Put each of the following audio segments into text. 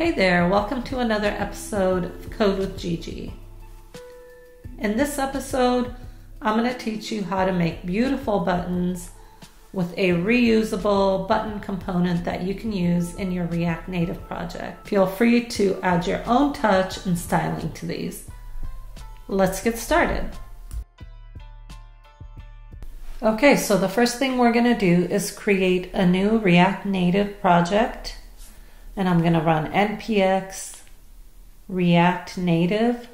Hey there, welcome to another episode of Code with Gigi. In this episode, I'm going to teach you how to make beautiful buttons with a reusable button component that you can use in your React Native project. Feel free to add your own touch and styling to these. Let's get started. Okay, so the first thing we're going to do is create a new React Native project and I'm going to run npx react native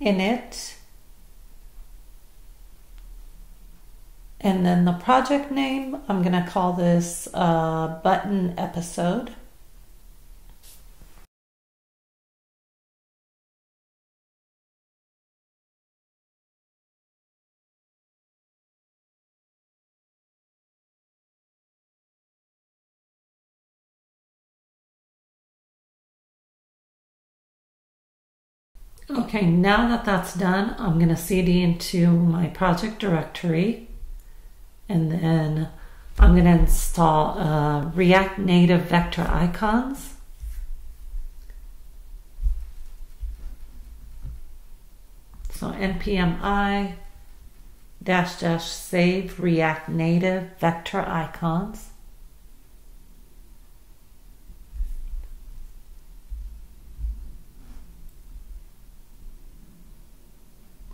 init. And then the project name I'm going to call this uh, button episode Okay, now that that's done, I'm going to cd into my project directory and then I'm going to install uh, React Native Vector Icons. So npm i dash dash save React Native Vector Icons.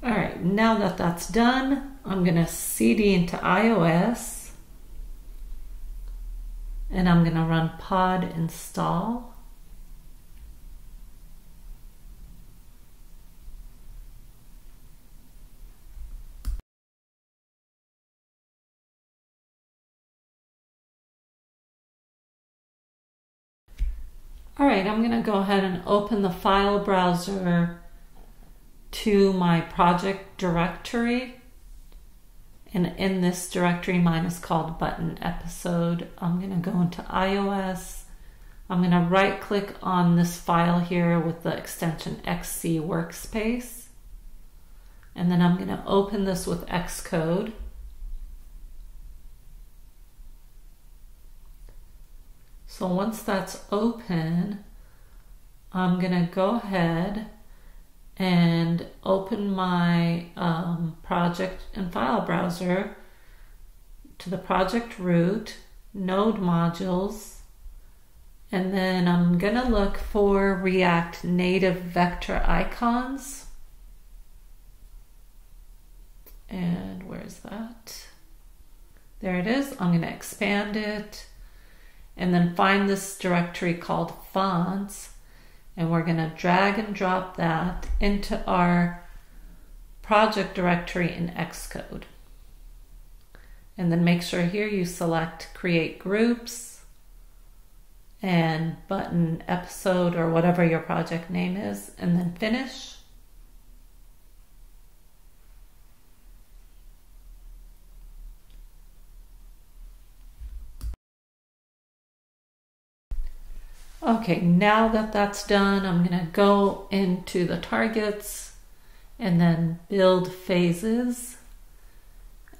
All right, now that that's done, I'm going to cd into iOS and I'm going to run pod install. All right, I'm going to go ahead and open the file browser to my project directory. And in this directory, mine is called button episode. I'm going to go into iOS. I'm going to right click on this file here with the extension XC workspace. And then I'm going to open this with Xcode. So once that's open, I'm going to go ahead and open my um, project and file browser to the project root, node modules, and then I'm going to look for React Native Vector Icons. And where's that? There it is. I'm going to expand it and then find this directory called fonts and we're going to drag and drop that into our project directory in Xcode. And then make sure here you select create groups and button episode or whatever your project name is, and then finish. Okay, now that that's done, I'm going to go into the targets and then build phases.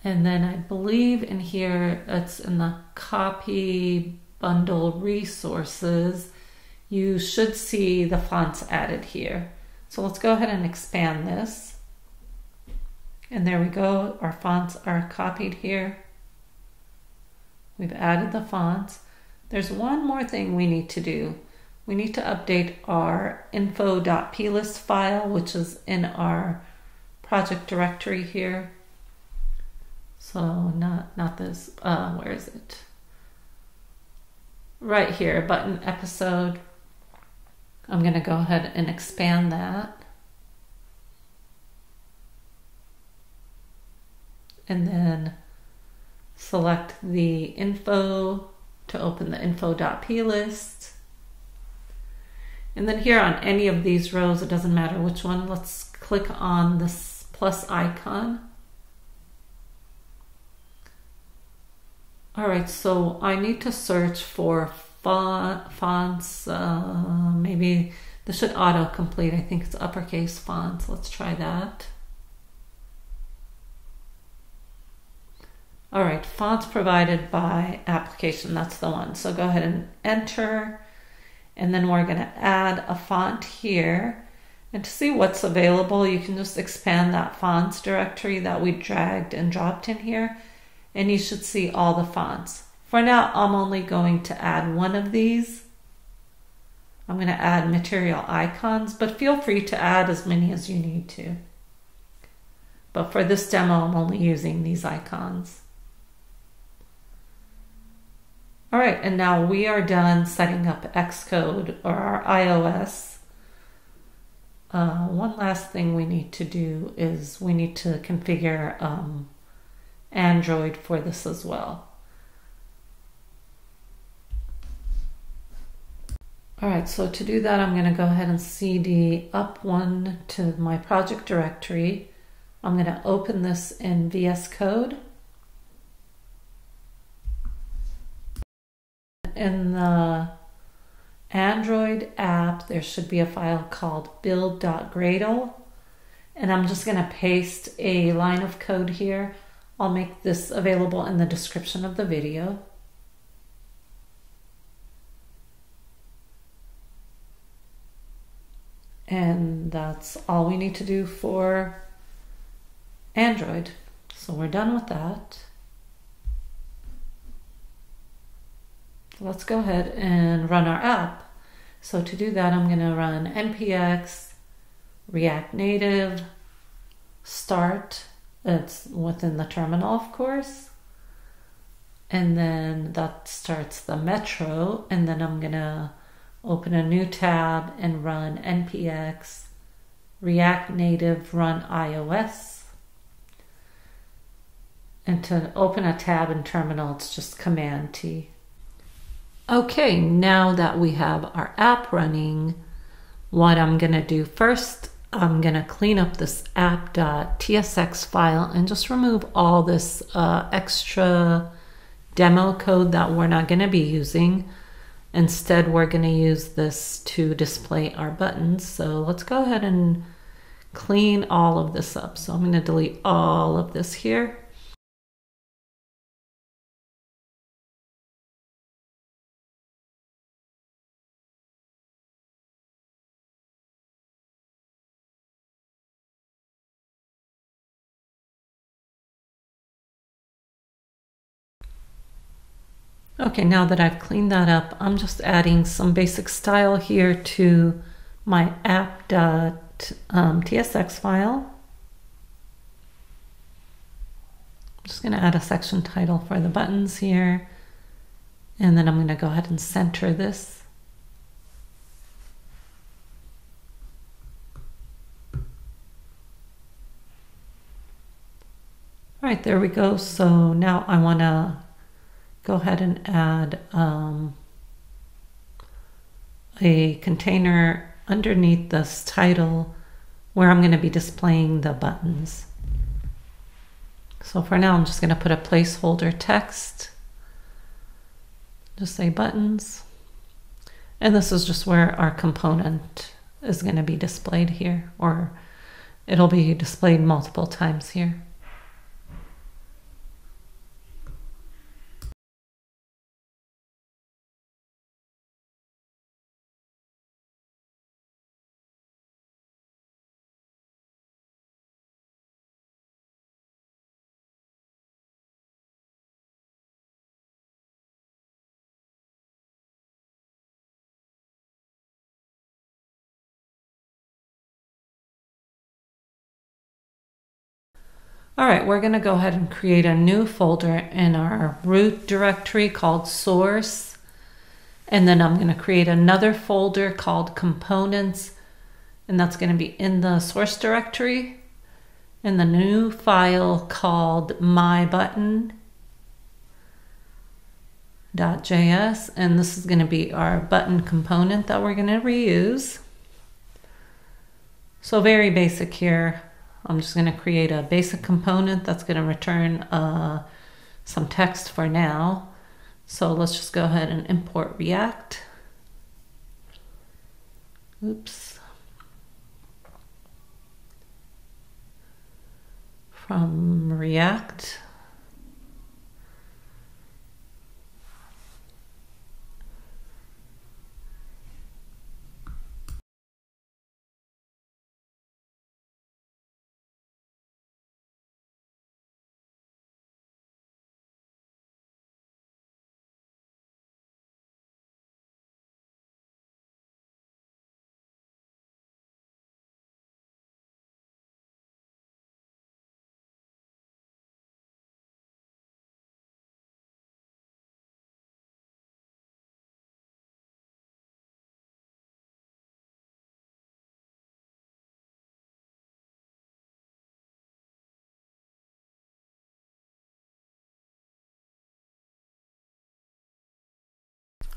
And then I believe in here, it's in the copy bundle resources, you should see the fonts added here. So let's go ahead and expand this. And there we go, our fonts are copied here. We've added the fonts. There's one more thing we need to do. We need to update our info.plist file, which is in our project directory here. So not not this. Uh, where is it? Right here, button episode. I'm going to go ahead and expand that. And then select the info to open the info.plist. And then here on any of these rows, it doesn't matter which one, let's click on this plus icon. All right, so I need to search for font, fonts. Uh, maybe this should auto-complete. I think it's uppercase fonts. Let's try that. All right, fonts provided by application, that's the one. So go ahead and enter. And then we're going to add a font here. And to see what's available, you can just expand that fonts directory that we dragged and dropped in here. And you should see all the fonts. For now, I'm only going to add one of these. I'm going to add material icons, but feel free to add as many as you need to. But for this demo, I'm only using these icons. All right, and now we are done setting up Xcode or our iOS. Uh, one last thing we need to do is we need to configure um, Android for this as well. All right, so to do that, I'm going to go ahead and cd up one to my project directory. I'm going to open this in VS Code. In the Android app, there should be a file called build.gradle. And I'm just going to paste a line of code here. I'll make this available in the description of the video. And that's all we need to do for Android. So we're done with that. Let's go ahead and run our app. So to do that, I'm going to run npx react native start. It's within the terminal, of course. And then that starts the metro. And then I'm going to open a new tab and run npx react native run ios and to open a tab in terminal it's just command t okay now that we have our app running what i'm to do first i'm to clean up this app.tsx file and just remove all this uh, extra demo code that we're not to be using Instead, we're to use this to display our buttons. So let's go ahead and clean all of this up. So I'm to delete all of this here. Okay, now that I've cleaned that up, I'm just adding some basic style here to my app.tsx file. I'm just going to add a section title for the buttons here. And then I'm going to go ahead and center this. All right, there we go. So now I want to go ahead and add um, a container underneath this title where I'm going to be displaying the buttons. So for now, I'm just going to put a placeholder text. Just say buttons. And this is just where our component is going to be displayed here, or it'll be displayed multiple times here. All right, we're going to go ahead and create a new folder in our root directory called source. And then I'm going to create another folder called components. And that's going to be in the source directory. And the new file called mybutton.js. And this is going to be our button component that we're going to reuse. So very basic here. I'm just going to create a basic component that's going to return uh, some text for now. So let's just go ahead and import React. Oops. From React.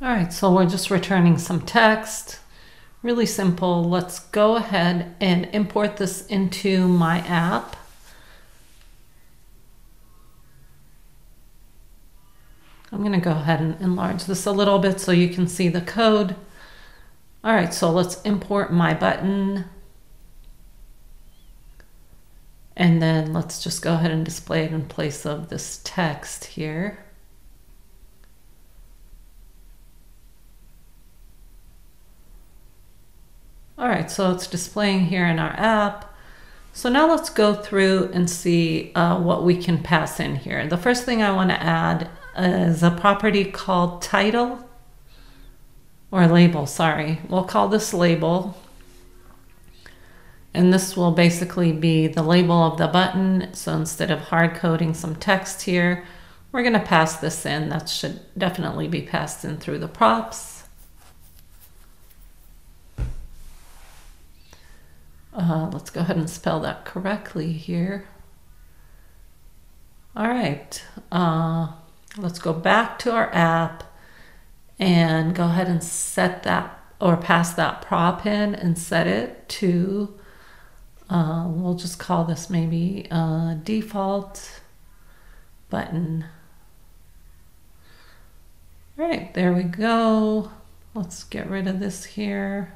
All right, so we're just returning some text. Really simple. Let's go ahead and import this into my app. I'm going to go ahead and enlarge this a little bit so you can see the code. All right, so let's import my button. And then let's just go ahead and display it in place of this text here. All right, so it's displaying here in our app. So now let's go through and see uh, what we can pass in here. The first thing I want to add is a property called title or label, sorry. We'll call this label. And this will basically be the label of the button. So instead of hard coding some text here, we're going to pass this in. That should definitely be passed in through the props. Uh, let's go ahead and spell that correctly here. All right, uh, let's go back to our app and go ahead and set that or pass that prop in and set it to, uh, we'll just call this maybe uh, default button. All right, there we go. Let's get rid of this here.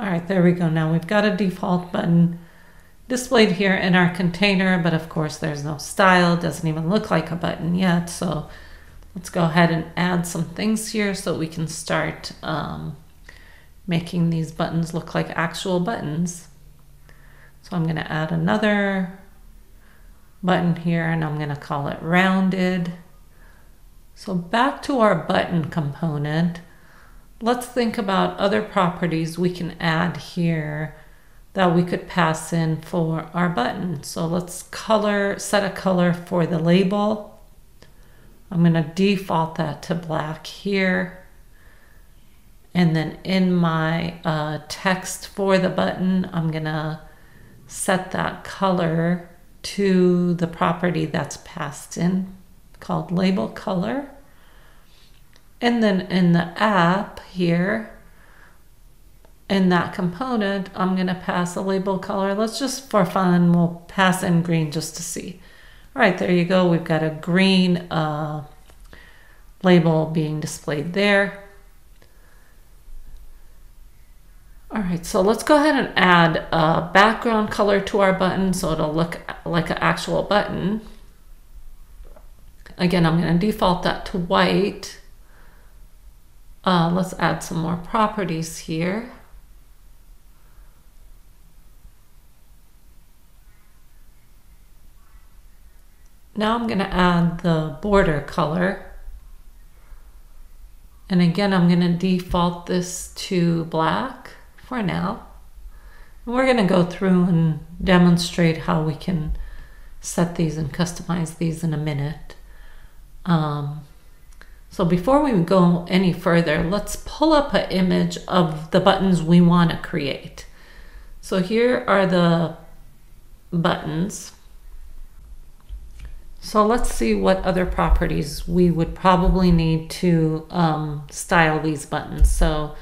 All right, there we go. Now we've got a default button displayed here in our container, but of course there's no style. Doesn't even look like a button yet. So let's go ahead and add some things here so we can start um, making these buttons look like actual buttons. So I'm gonna add another button here and I'm gonna call it rounded. So back to our button component, let's think about other properties we can add here that we could pass in for our button. So let's color, set a color for the label. I'm going to default that to black here. And then in my uh, text for the button, I'm going to set that color to the property that's passed in called label color. And then in the app here, in that component, I'm going to pass a label color. Let's just, for fun, we'll pass in green just to see. All right, there you go. We've got a green uh, label being displayed there. All right, so let's go ahead and add a background color to our button so it'll look like an actual button. Again, I'm going to default that to white. Uh, let's add some more properties here. Now I'm going to add the border color. And again, I'm going to default this to black for now. And we're going to go through and demonstrate how we can set these and customize these in a minute. Um, so before we go any further, let's pull up an image of the buttons we want to create. So here are the buttons. So let's see what other properties we would probably need to um, style these buttons. So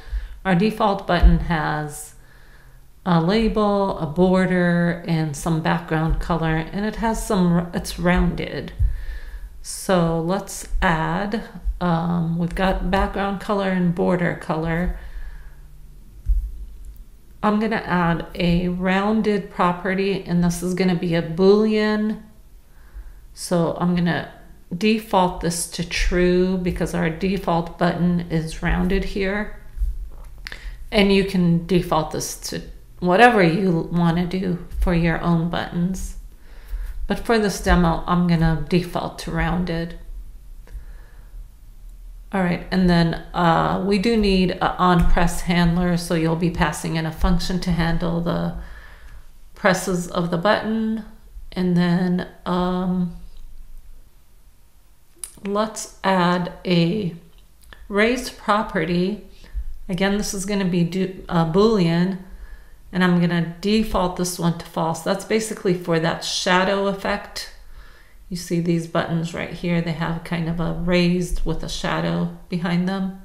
our default button has a label, a border, and some background color, and it has some, it's rounded. So let's add, um, we've got background color and border color. I'm going to add a rounded property, and this is going to be a Boolean. So I'm going to default this to true because our default button is rounded here. And you can default this to whatever you want to do for your own buttons. But for this demo, I'm going to default to rounded. All right, and then uh, we do need an on press handler, so you'll be passing in a function to handle the presses of the button. And then um, let's add a raised property. Again, this is going to be do, uh, Boolean and I'm going to default this one to false. That's basically for that shadow effect You see these buttons right here, they have kind of a raised with a shadow behind them.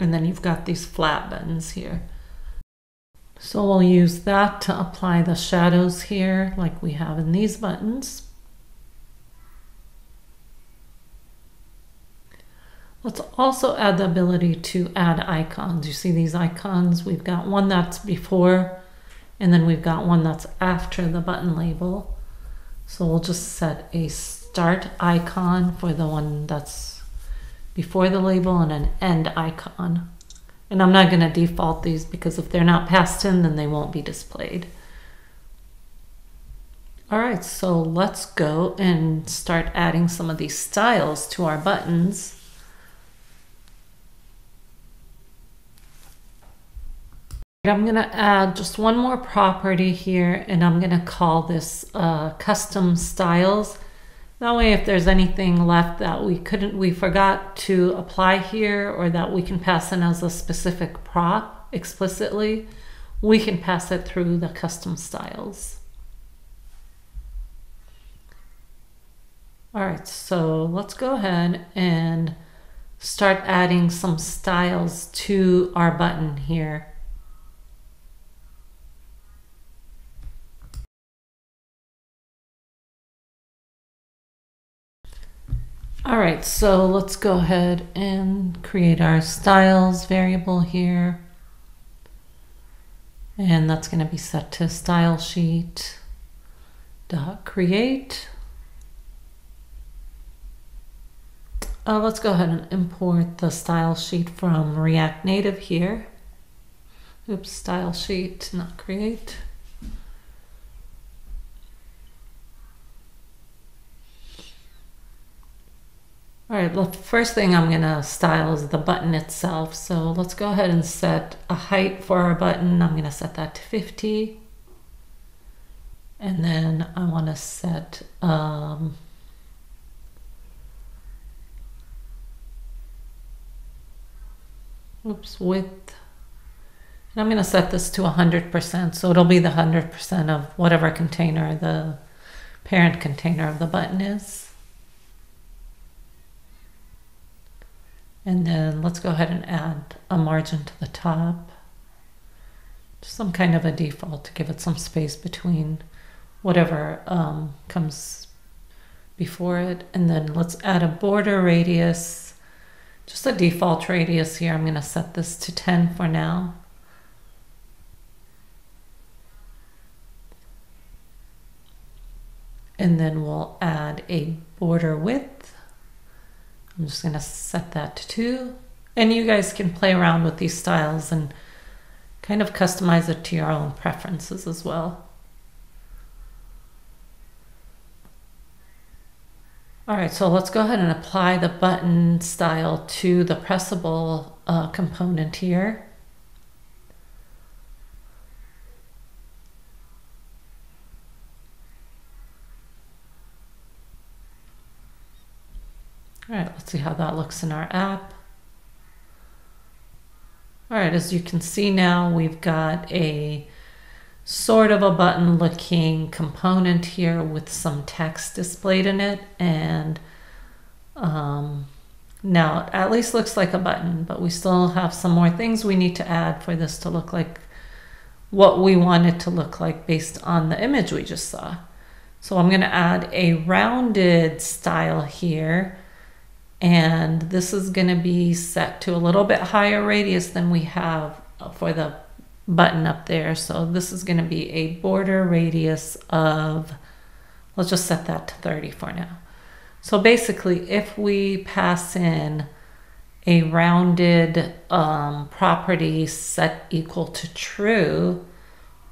And then you've got these flat buttons here. So we'll use that to apply the shadows here like we have in these buttons. Let's also add the ability to add icons. You see these icons? We've got one that's before and then we've got one that's after the button label. So we'll just set a start icon for the one that's before the label and an end icon. And I'm not going to default these because if they're not passed in, then they won't be displayed. All right, so let's go and start adding some of these styles to our buttons. I'm going to add just one more property here and I'm going to call this uh, custom styles. That way if there's anything left that we couldn't, we forgot to apply here or that we can pass in as a specific prop explicitly, we can pass it through the custom styles. All right, so let's go ahead and start adding some styles to our button here. All right, so let's go ahead and create our styles variable here. And that's going to be set to style sheet dot create. Uh, let's go ahead and import the style sheet from React Native here. Oops, style sheet, not create. Right, first thing I'm gonna style is the button itself. So let's go ahead and set a height for our button. I'm gonna set that to 50. And then I wanna set, um, oops, width. And I'm gonna set this to 100%. So it'll be the 100% of whatever container the parent container of the button is. And then let's go ahead and add a margin to the top. Just Some kind of a default to give it some space between whatever um, comes before it. And then let's add a border radius, just a default radius here. I'm going to set this to 10 for now. And then we'll add a border width. I'm just going to set that to two. And you guys can play around with these styles and kind of customize it to your own preferences as well. All right, so let's go ahead and apply the button style to the pressable uh, component here. See how that looks in our app. All right, as you can see now, we've got a sort of a button looking component here with some text displayed in it. And um, now it at least looks like a button, but we still have some more things we need to add for this to look like what we want it to look like based on the image we just saw. So I'm gonna add a rounded style here and this is going to be set to a little bit higher radius than we have for the button up there. So this is going to be a border radius of, let's just set that to 30 for now. So basically, if we pass in a rounded um, property set equal to true,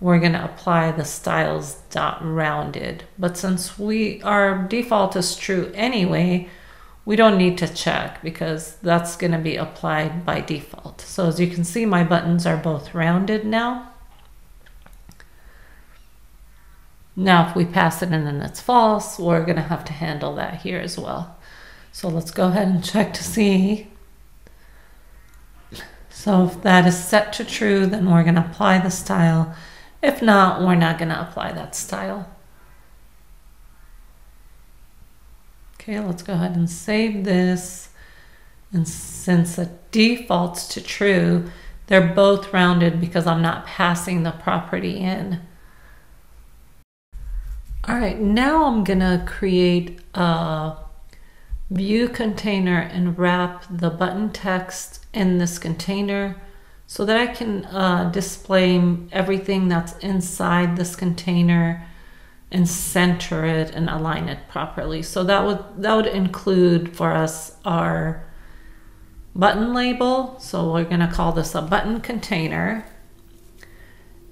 we're going to apply the styles dot rounded. But since we our default is true anyway, we don't need to check because that's going to be applied by default. So as you can see, my buttons are both rounded now. Now, if we pass it in and it's false, we're going to have to handle that here as well. So let's go ahead and check to see. So if that is set to true, then we're going to apply the style. If not, we're not going to apply that style. Okay, let's go ahead and save this. And since it defaults to true, they're both rounded because I'm not passing the property in. All right, now I'm gonna create a view container and wrap the button text in this container so that I can uh, display everything that's inside this container and center it and align it properly. So that would that would include for us our button label. So we're going to call this a button container.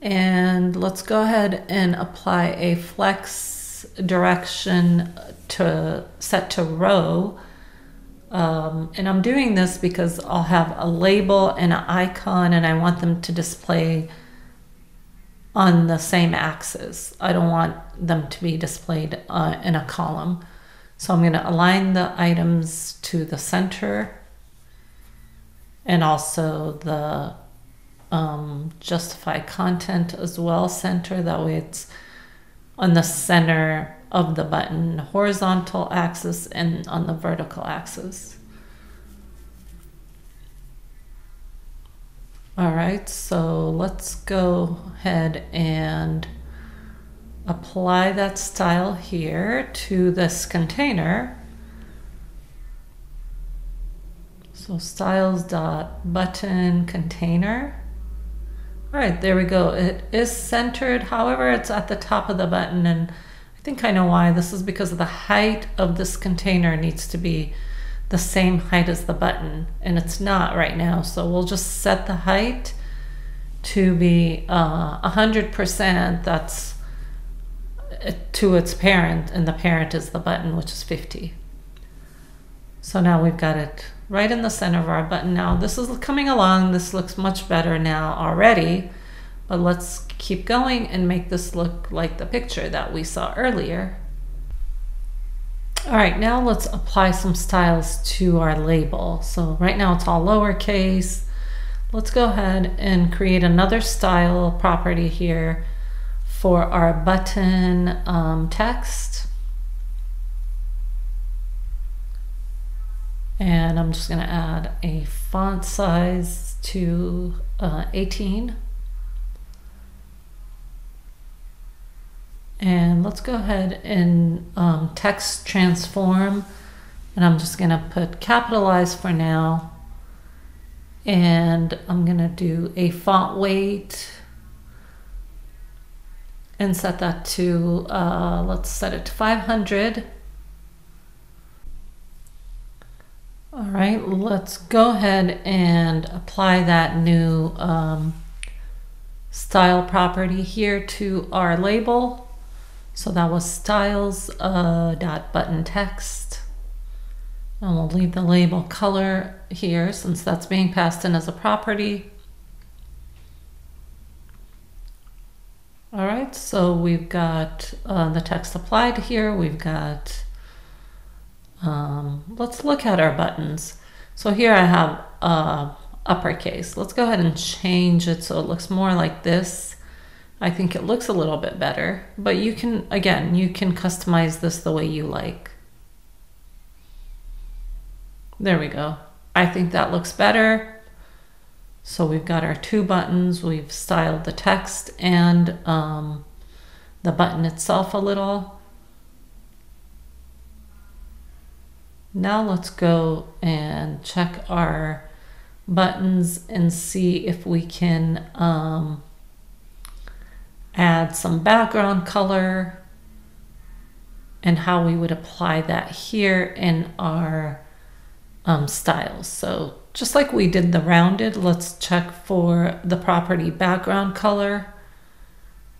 And let's go ahead and apply a flex direction to set to row. Um, and I'm doing this because I'll have a label and an icon and I want them to display on the same axis. I don't want them to be displayed uh, in a column. So I'm going to align the items to the center and also the um, justify content as well center. That way it's on the center of the button, horizontal axis and on the vertical axis. All right, so let's go ahead and apply that style here to this container. So styles dot button container. All right, there we go. It is centered. However, it's at the top of the button and I think I know why. This is because of the height of this container needs to be the same height as the button and it's not right now. So we'll just set the height to be uh, 100% that's uh, to its parent and the parent is the button which is 50 so now we've got it right in the center of our button. Now this is coming along. This looks much better now already but let's keep going and make this look like the picture that we saw earlier all right, now let's apply some styles to our label. So right now it's all lowercase. Let's go ahead and create another style property here for our button um, text. And I'm just gonna add a font size to uh, 18. And let's go ahead and um, text transform. And I'm just going to put capitalize for now. And I'm going to do a font weight and set that to, uh, let's set it to 500. All right, let's go ahead and apply that new um, style property here to our label. So that was styles uh, dot button text. And we'll leave the label color here since that's being passed in as a property. All right, so we've got uh, the text applied here. We've got, um, let's look at our buttons. So here I have uh, uppercase. Let's go ahead and change it so it looks more like this. I think it looks a little bit better, but you can, again, you can customize this the way you like. There we go. I think that looks better. So we've got our two buttons. We've styled the text and um, the button itself a little. Now let's go and check our buttons and see if we can um, add some background color and how we would apply that here in our um, styles. So just like we did the rounded, let's check for the property background color.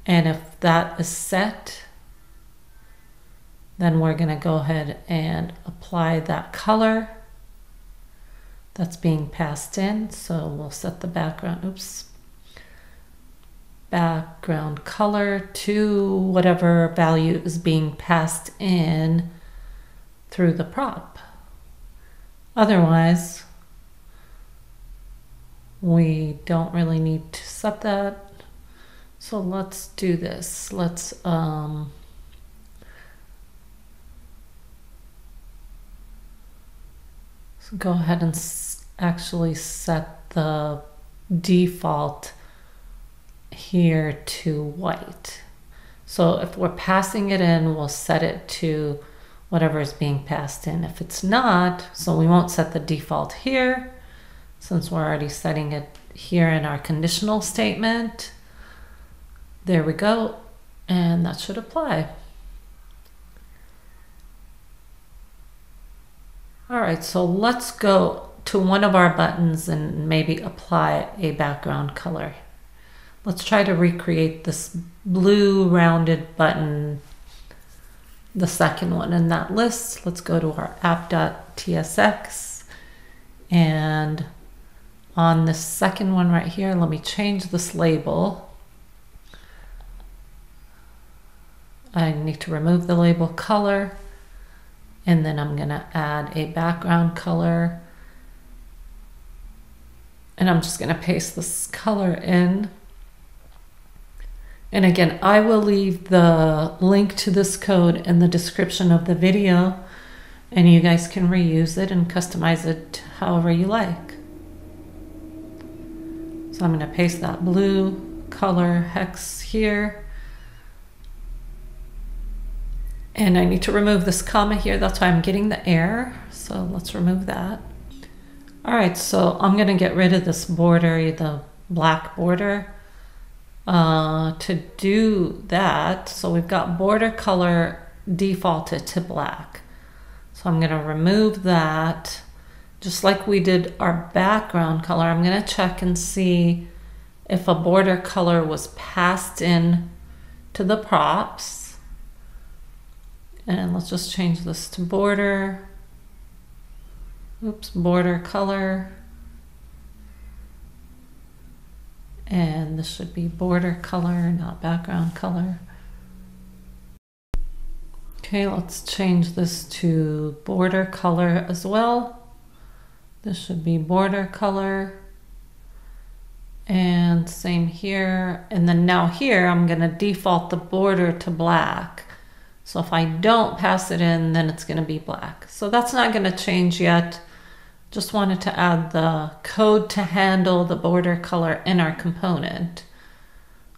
And if that is set, then we're going to go ahead and apply that color that's being passed in. So we'll set the background, oops, background color to whatever value is being passed in through the prop. Otherwise, we don't really need to set that. So let's do this. Let's um, go ahead and actually set the default here to white. So if we're passing it in, we'll set it to whatever is being passed in. If it's not, so we won't set the default here since we're already setting it here in our conditional statement. There we go. And that should apply. All right, so let's go to one of our buttons and maybe apply a background color. Let's try to recreate this blue rounded button, the second one in that list. Let's go to our app.tsx and on this second one right here, let me change this label. I need to remove the label color and then I'm going to add a background color and I'm just going to paste this color in. And again, I will leave the link to this code in the description of the video and you guys can reuse it and customize it however you like. So I'm going to paste that blue color hex here. And I need to remove this comma here. That's why I'm getting the error. So let's remove that. All right, so I'm going to get rid of this border, the black border. Uh, to do that, so we've got border color defaulted to black. So I'm going to remove that just like we did our background color, I'm going to check and see if a border color was passed in to the props. And let's just change this to border. Oops, border color. And this should be border color, not background color. Okay, let's change this to border color as well. This should be border color. And same here. And then now here, I'm going to default the border to black. So if I don't pass it in, then it's going to be black. So that's not going to change yet. Just wanted to add the code to handle the border color in our component.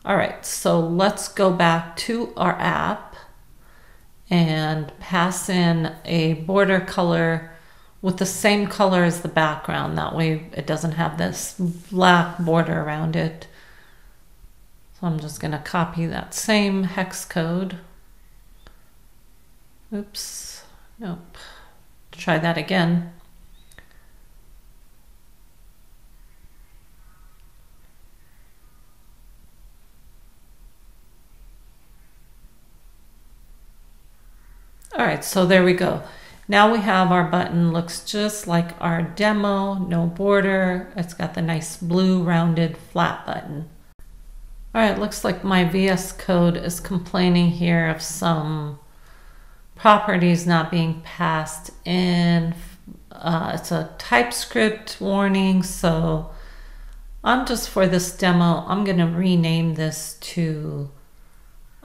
All right, so let's go back to our app and pass in a border color with the same color as the background. That way it doesn't have this black border around it. So I'm just going to copy that same hex code. Oops, nope. Try that again. All right, so there we go. Now we have our button looks just like our demo, no border. It's got the nice blue rounded flat button. All right, looks like my VS Code is complaining here of some properties not being passed in. Uh, it's a TypeScript warning, so I'm just for this demo, I'm going to rename this to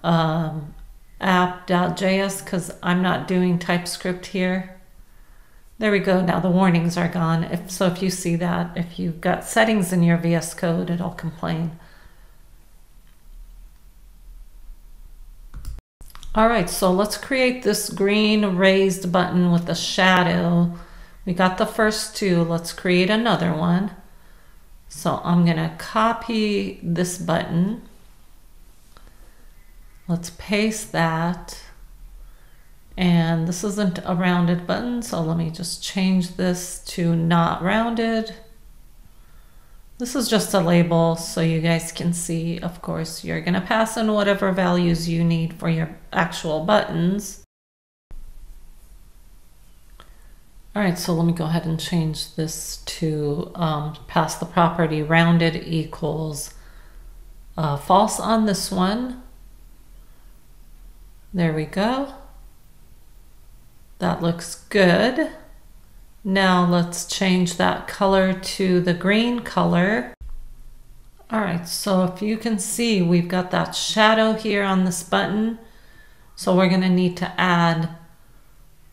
um, app.js because I'm not doing TypeScript here. There we go. Now the warnings are gone. If so, if you see that, if you've got settings in your VS Code, it'll complain. All right, so let's create this green raised button with a shadow. We got the first two. Let's create another one. So I'm going to copy this button Let's paste that. And this isn't a rounded button, so let me just change this to not rounded. This is just a label so you guys can see, of course, you're gonna pass in whatever values you need for your actual buttons. All right, so let me go ahead and change this to um, pass the property rounded equals uh, false on this one. There we go. That looks good. Now let's change that color to the green color. All right, so if you can see, we've got that shadow here on this button. So we're gonna need to add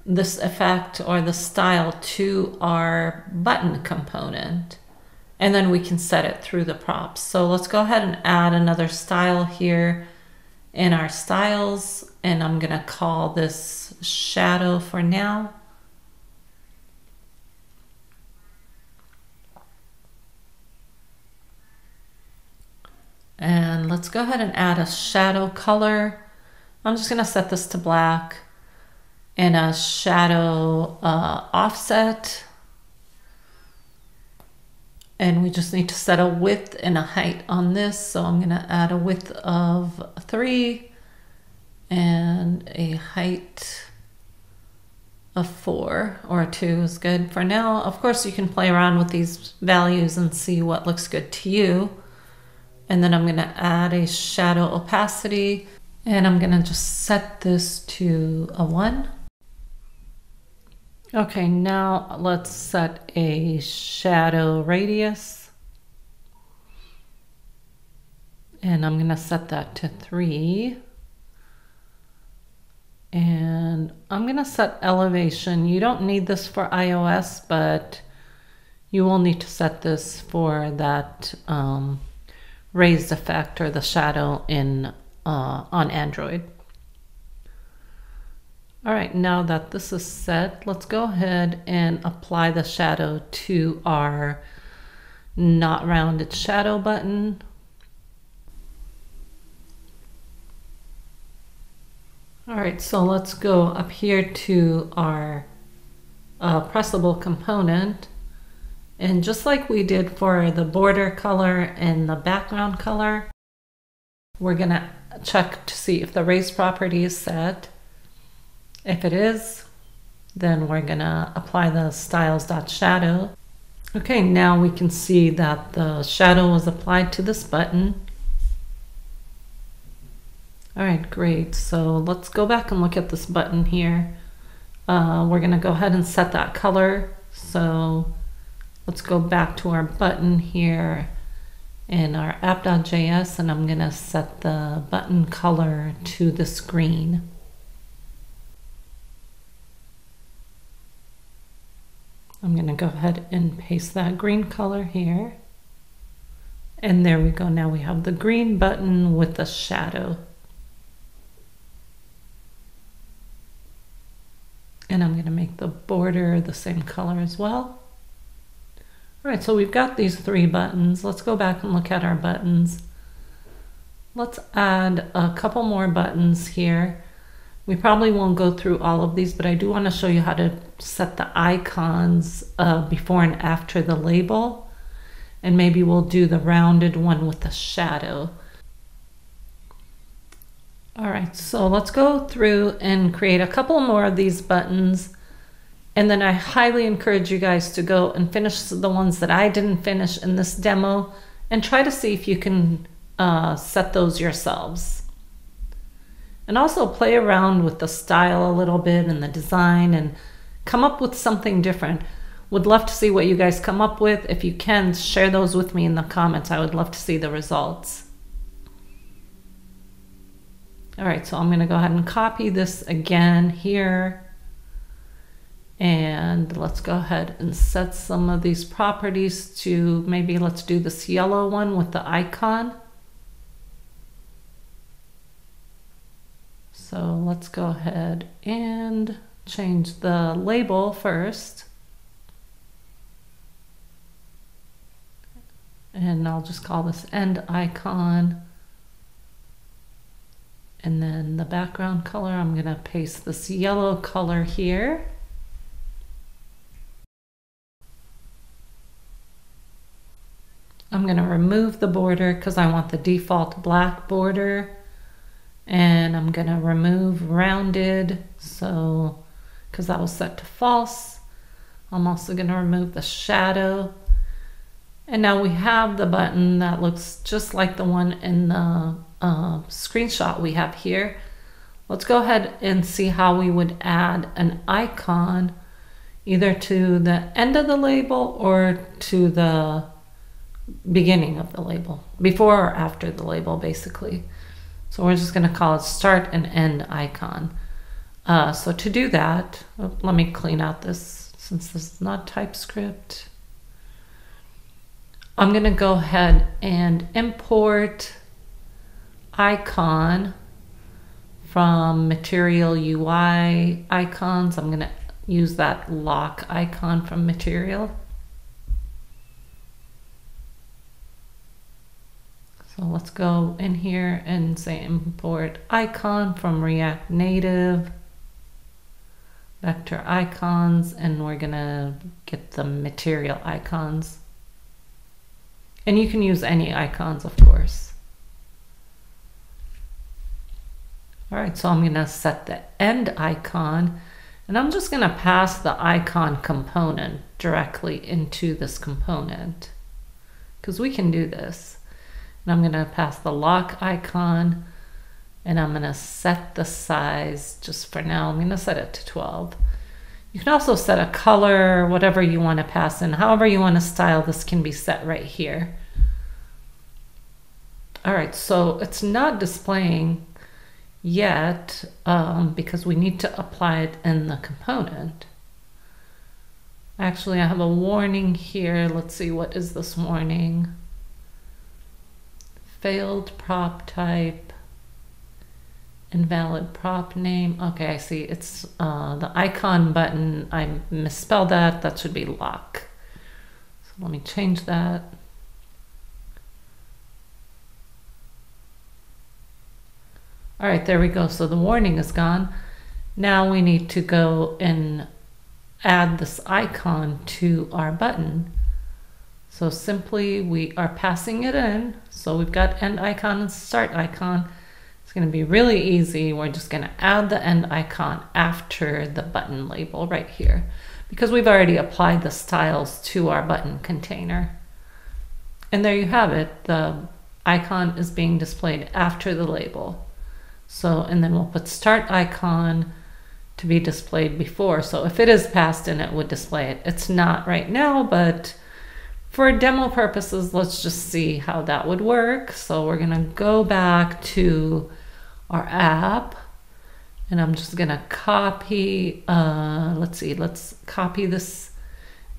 this effect or the style to our button component and then we can set it through the props. So let's go ahead and add another style here in our styles and I'm gonna call this shadow for now. And let's go ahead and add a shadow color. I'm just gonna set this to black and a shadow uh, offset. And we just need to set a width and a height on this. So I'm gonna add a width of three and a height of four or two is good for now. Of course, you can play around with these values and see what looks good to you. And then I'm gonna add a shadow opacity and I'm gonna just set this to a one. Okay, now let's set a shadow radius. And I'm gonna set that to three. And I'm gonna set elevation. You don't need this for iOS, but you will need to set this for that um, raised effect or the shadow in uh, on Android. All right, now that this is set, let's go ahead and apply the shadow to our not rounded shadow button. All right, so let's go up here to our uh, pressable component and just like we did for the border color and the background color, we're gonna check to see if the raise property is set. If it is, then we're gonna apply the styles.shadow. Okay, now we can see that the shadow was applied to this button. All right, great. So let's go back and look at this button here. Uh, we're gonna go ahead and set that color. So Let's go back to our button here in our app.js and I'm to set the button color to the screen. I'm going to go ahead and paste that green color here. And there we go. Now we have the green button with the shadow. And I'm going to make the border the same color as well. All right, so we've got these three buttons. Let's go back and look at our buttons. Let's add a couple more buttons here. We probably won't go through all of these, but I do want to show you how to set the icons uh, before and after the label. And maybe we'll do the rounded one with the shadow. All right, so let's go through and create a couple more of these buttons. And then I highly encourage you guys to go and finish the ones that I didn't finish in this demo and try to see if you can uh, set those yourselves. And also play around with the style a little bit and the design and come up with something different. Would love to see what you guys come up with. If you can, share those with me in the comments. I would love to see the results. All right, so I'm going to go ahead and copy this again here. And let's go ahead and set some of these properties to maybe let's do this yellow one with the icon. So let's go ahead and change the label first. And I'll just call this end icon. And then the background color, I'm going to paste this yellow color here. I'm going to remove the border because I want the default black border. And I'm to remove rounded, so because that was set to false. I'm also to remove the shadow. And now we have the button that looks just like the one in the uh, screenshot we have here. Let's go ahead and see how we would add an icon either to the end of the label or to the beginning of the label, before or after the label, basically. So we're just going to call it start and end icon. Uh, so to do that, oh, let me clean out this since this is not TypeScript. I'm going to go ahead and import icon from material UI icons. I'm going to use that lock icon from material. So let's go in here and say import icon from React Native, vector icons, and we're gonna get the material icons. And you can use any icons, of course. All right, so I'm gonna set the end icon and I'm just gonna pass the icon component directly into this component because we can do this. And I'm going to pass the lock icon and I'm going to set the size just for now. I'm going to set it to 12. You can also set a color, whatever you want to pass in. However you want to style this can be set right here. All right, so it's not displaying yet um, because we need to apply it in the component. Actually, I have a warning here. Let's see, what is this warning? Failed prop type, invalid prop name. Okay, I see. It's uh, the icon button. I misspelled that. That should be lock. So let me change that. All right, there we go. So the warning is gone. Now we need to go and add this icon to our button. So simply we are passing it in. So we've got end icon and start icon. It's going to be really easy. We're just going to add the end icon after the button label right here because we've already applied the styles to our button container. And there you have it. The icon is being displayed after the label. So, and then we'll put start icon to be displayed before. So if it is passed in, it would display it. It's not right now, but for demo purposes, let's just see how that would work. So we're gonna go back to our app and I'm just gonna copy, uh, let's see, let's copy this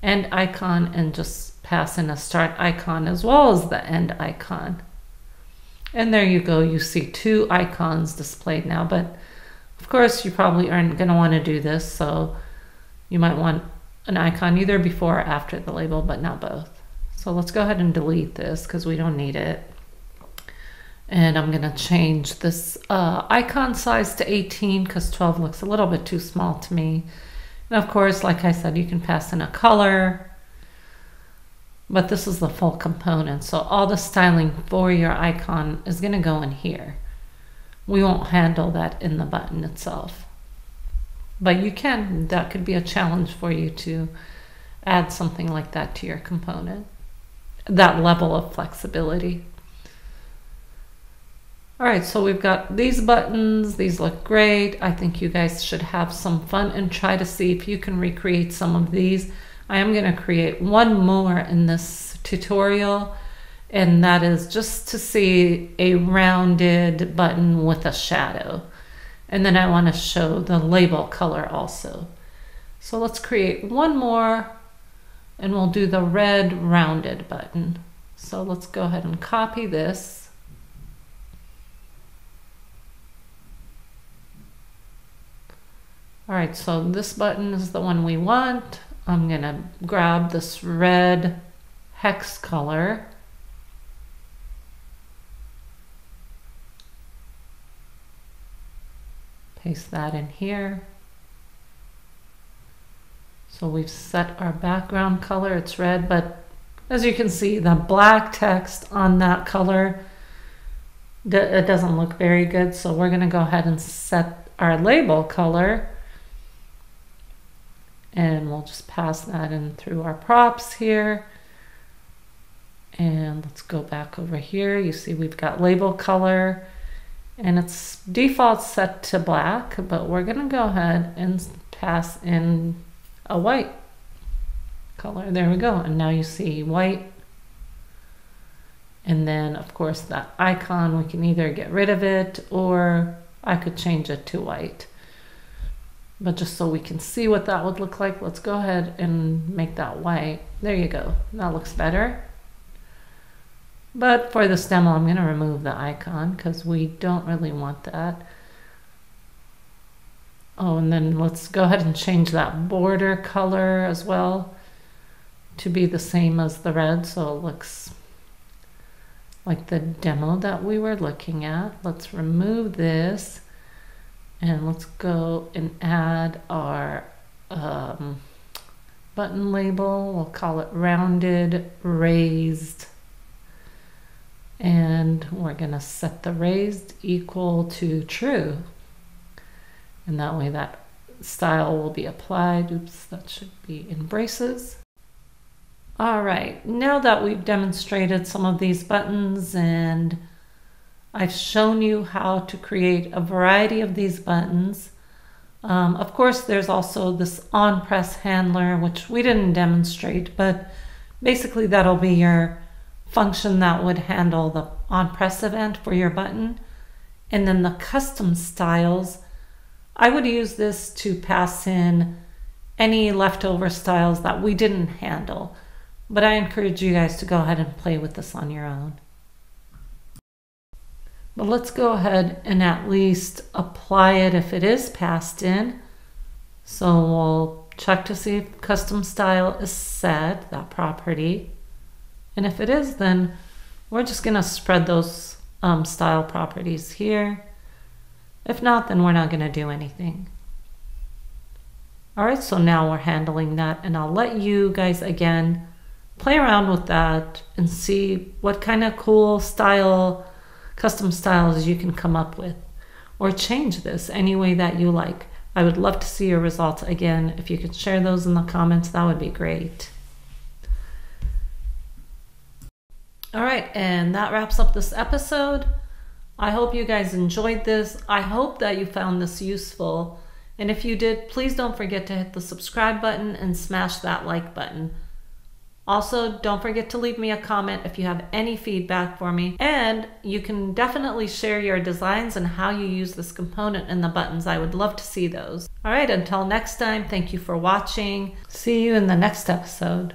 end icon and just pass in a start icon as well as the end icon. And there you go, you see two icons displayed now, but of course you probably aren't gonna wanna do this, so you might want an icon either before or after the label, but not both. So let's go ahead and delete this because we don't need it. And I'm going to change this uh, icon size to 18 because 12 looks a little bit too small to me. And of course, like I said, you can pass in a color, but this is the full component. So all the styling for your icon is going to go in here. We won't handle that in the button itself. But you can, that could be a challenge for you to add something like that to your component that level of flexibility. All right, so we've got these buttons. These look great. I think you guys should have some fun and try to see if you can recreate some of these. I am going to create one more in this tutorial, and that is just to see a rounded button with a shadow. And then I want to show the label color also. So let's create one more and we'll do the red rounded button. So let's go ahead and copy this. All right, so this button is the one we want. I'm gonna grab this red hex color. Paste that in here. So we've set our background color, it's red, but as you can see, the black text on that color, it doesn't look very good. So we're gonna go ahead and set our label color and we'll just pass that in through our props here. And let's go back over here. You see we've got label color and it's default set to black, but we're gonna go ahead and pass in a white color. There we go. And now you see white. And then of course that icon, we can either get rid of it or I could change it to white. But just so we can see what that would look like, let's go ahead and make that white. There you go. That looks better. But for this demo, I'm going to remove the icon because we don't really want that. Oh, and then let's go ahead and change that border color as well to be the same as the red so it looks like the demo that we were looking at. Let's remove this and let's go and add our um, button label. We'll call it rounded raised and we're going to set the raised equal to true and that way that style will be applied. Oops, that should be in braces. All right, now that we've demonstrated some of these buttons and I've shown you how to create a variety of these buttons. Um, of course, there's also this on press handler, which we didn't demonstrate, but basically that'll be your function that would handle the on press event for your button. And then the custom styles, I would use this to pass in any leftover styles that we didn't handle. But I encourage you guys to go ahead and play with this on your own. But let's go ahead and at least apply it if it is passed in. So we'll check to see if custom style is set, that property. And if it is, then we're just going to spread those um, style properties here. If not, then we're not going to do anything. All right, so now we're handling that and I'll let you guys again play around with that and see what kind of cool style custom styles you can come up with or change this any way that you like. I would love to see your results again. If you could share those in the comments, that would be great. All right, and that wraps up this episode. I hope you guys enjoyed this. I hope that you found this useful. And if you did, please don't forget to hit the subscribe button and smash that like button. Also, don't forget to leave me a comment if you have any feedback for me. And you can definitely share your designs and how you use this component in the buttons. I would love to see those. All right, until next time, thank you for watching. See you in the next episode.